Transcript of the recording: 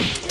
Yeah.